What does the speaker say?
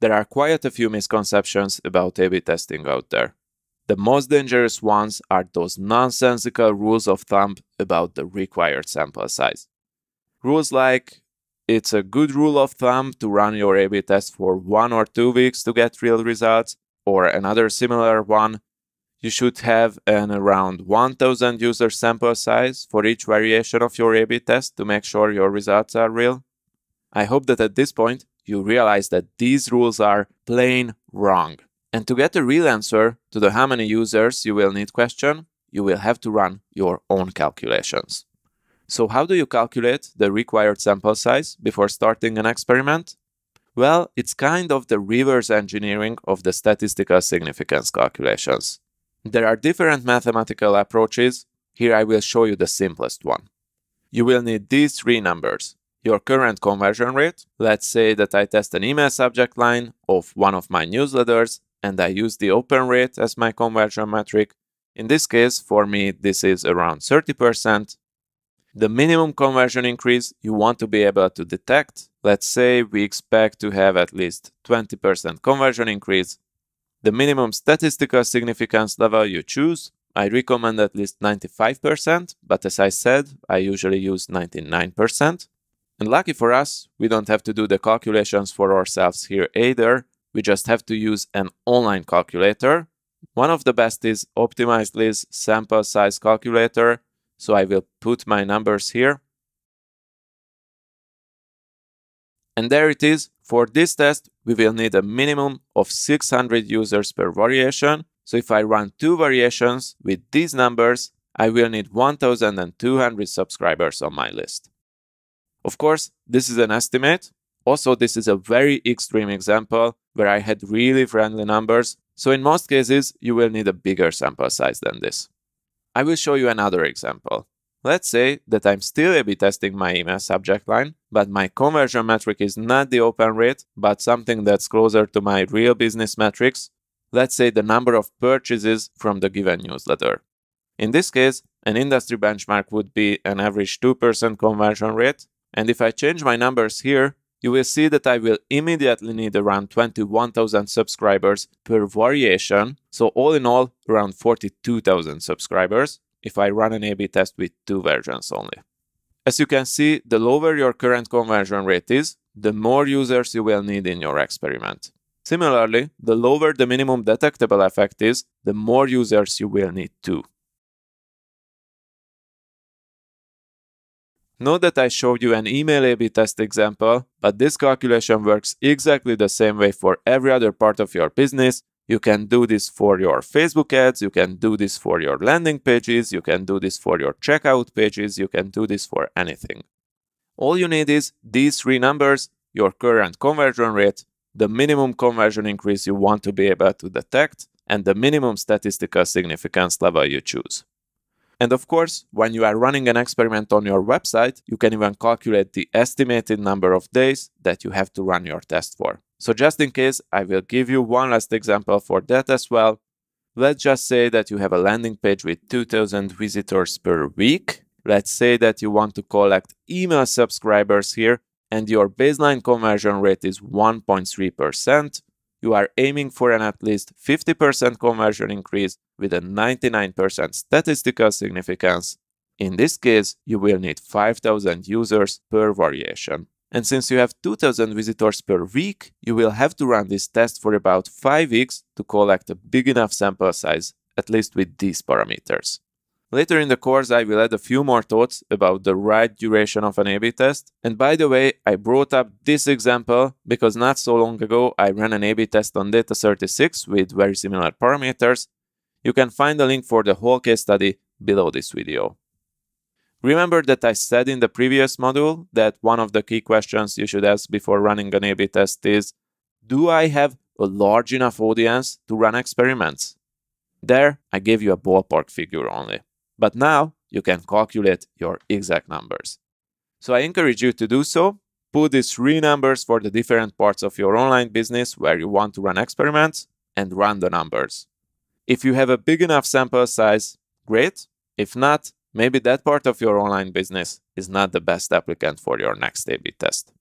There are quite a few misconceptions about A B testing out there. The most dangerous ones are those nonsensical rules of thumb about the required sample size. Rules like it's a good rule of thumb to run your A B test for one or two weeks to get real results, or another similar one you should have an around 1000 user sample size for each variation of your A-B test to make sure your results are real. I hope that at this point you realize that these rules are plain wrong. And to get a real answer to the how many users you will need question, you will have to run your own calculations. So how do you calculate the required sample size before starting an experiment? Well, it's kind of the reverse engineering of the statistical significance calculations. There are different mathematical approaches. Here I will show you the simplest one. You will need these three numbers. Your current conversion rate, let's say that I test an email subject line of one of my newsletters and I use the open rate as my conversion metric. In this case, for me, this is around 30%. The minimum conversion increase you want to be able to detect. Let's say we expect to have at least 20% conversion increase the minimum statistical significance level you choose. I recommend at least 95%, but as I said, I usually use 99%. And lucky for us, we don't have to do the calculations for ourselves here either. We just have to use an online calculator. One of the best is Optimizely's sample size calculator. So I will put my numbers here. And there it is. For this test, we will need a minimum of 600 users per variation. So if I run two variations with these numbers, I will need 1200 subscribers on my list. Of course, this is an estimate. Also, this is a very extreme example where I had really friendly numbers. So in most cases, you will need a bigger sample size than this. I will show you another example. Let's say that I'm still A-B testing my email subject line, but my conversion metric is not the open rate, but something that's closer to my real business metrics. Let's say the number of purchases from the given newsletter. In this case, an industry benchmark would be an average 2% conversion rate. And if I change my numbers here, you will see that I will immediately need around 21,000 subscribers per variation. So all in all, around 42,000 subscribers if I run an A-B test with two versions only. As you can see, the lower your current conversion rate is, the more users you will need in your experiment. Similarly, the lower the minimum detectable effect is, the more users you will need too. Note that I showed you an email A-B test example, but this calculation works exactly the same way for every other part of your business, you can do this for your Facebook ads, you can do this for your landing pages, you can do this for your checkout pages, you can do this for anything. All you need is these three numbers, your current conversion rate, the minimum conversion increase you want to be able to detect, and the minimum statistical significance level you choose. And of course, when you are running an experiment on your website, you can even calculate the estimated number of days that you have to run your test for. So just in case, I will give you one last example for that as well. Let's just say that you have a landing page with 2000 visitors per week. Let's say that you want to collect email subscribers here and your baseline conversion rate is 1.3%. You are aiming for an at least 50% conversion increase with a 99% statistical significance. In this case, you will need 5000 users per variation. And since you have 2000 visitors per week, you will have to run this test for about 5 weeks to collect a big enough sample size, at least with these parameters. Later in the course, I will add a few more thoughts about the right duration of an A-B test. And by the way, I brought up this example because not so long ago, I ran an A-B test on Data36 with very similar parameters. You can find the link for the whole case study below this video. Remember that I said in the previous module that one of the key questions you should ask before running an A-B test is, do I have a large enough audience to run experiments? There, I gave you a ballpark figure only. But now, you can calculate your exact numbers. So I encourage you to do so. Put these three numbers for the different parts of your online business where you want to run experiments and run the numbers. If you have a big enough sample size, great. If not, maybe that part of your online business is not the best applicant for your next A-B test.